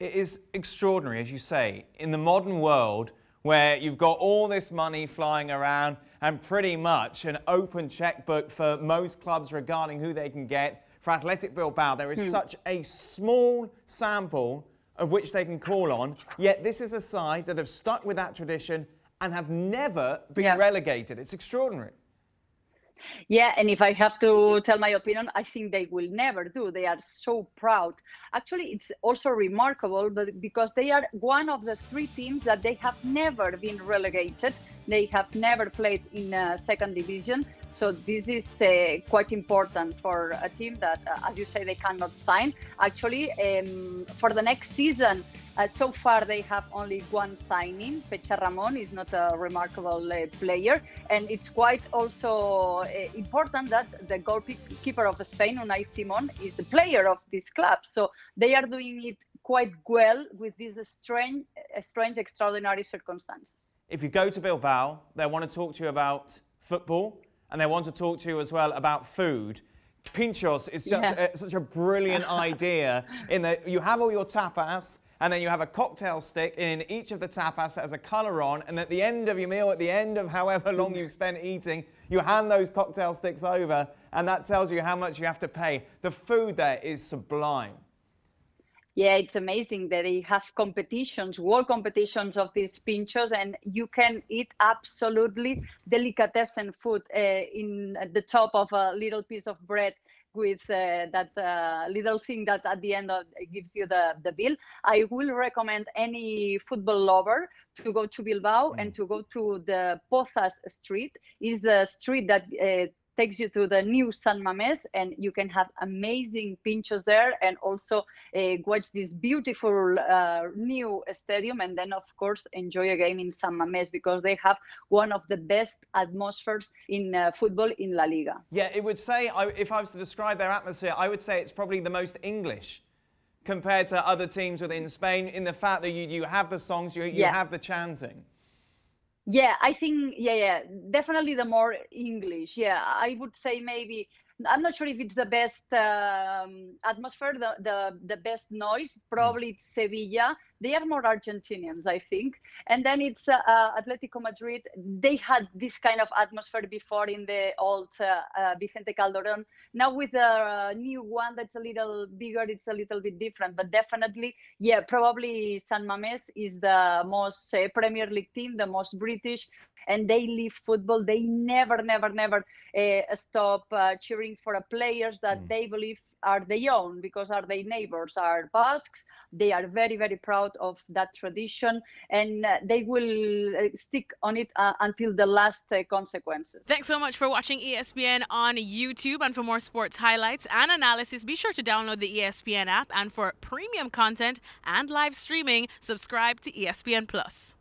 It is extraordinary, as you say, in the modern world where you've got all this money flying around and pretty much an open checkbook for most clubs regarding who they can get. For Athletic Bilbao, there is hmm. such a small sample of which they can call on, yet this is a side that have stuck with that tradition and have never been yeah. relegated. It's extraordinary. Yeah, and if I have to tell my opinion, I think they will never do. They are so proud. Actually, it's also remarkable but because they are one of the three teams that they have never been relegated. They have never played in a second division. So this is uh, quite important for a team that, uh, as you say, they cannot sign. Actually, um, for the next season, uh, so far, they have only one signing. Petxarromán is not a remarkable uh, player, and it's quite also uh, important that the goalkeeper of Spain, Unai Simon, is the player of this club. So they are doing it quite well with these strange, strange, extraordinary circumstances. If you go to Bilbao, they want to talk to you about football, and they want to talk to you as well about food. Pinchos is such, yeah. a, such a brilliant idea in that you have all your tapas and then you have a cocktail stick in each of the tapas that has a colour on, and at the end of your meal, at the end of however long mm. you've spent eating, you hand those cocktail sticks over, and that tells you how much you have to pay. The food there is sublime. Yeah, it's amazing that they have competitions, world competitions of these pinchos, and you can eat absolutely delicatessen food uh, in the top of a little piece of bread with uh, that uh, little thing that at the end of, gives you the, the bill. I will recommend any football lover to go to Bilbao mm. and to go to the Pozas Street. Is the street that uh, takes you to the new San Mames and you can have amazing pinchos there and also uh, watch this beautiful uh, new stadium and then of course enjoy a game in San Mames because they have one of the best atmospheres in uh, football in La Liga. Yeah, it would say, if I was to describe their atmosphere, I would say it's probably the most English compared to other teams within Spain in the fact that you, you have the songs, you, you yeah. have the chanting. Yeah, I think yeah, yeah, definitely the more English. Yeah, I would say maybe I'm not sure if it's the best um, atmosphere, the, the the best noise. Probably it's Sevilla. They are more Argentinians, I think. And then it's uh, uh, Atletico Madrid. They had this kind of atmosphere before in the old uh, uh Vicente Calderon. Now with the uh, new one that's a little bigger, it's a little bit different. But definitely, yeah, probably San Mames is the most uh, Premier League team, the most British, and they live football. They never, never, never uh, stop uh, cheering for players that mm. they believe are their own because are their neighbors, are Basques. They are very, very proud of that tradition, and uh, they will uh, stick on it uh, until the last uh, consequences. Thanks so much for watching ESPN on YouTube, and for more sports highlights and analysis, be sure to download the ESPN app. And for premium content and live streaming, subscribe to ESPN Plus.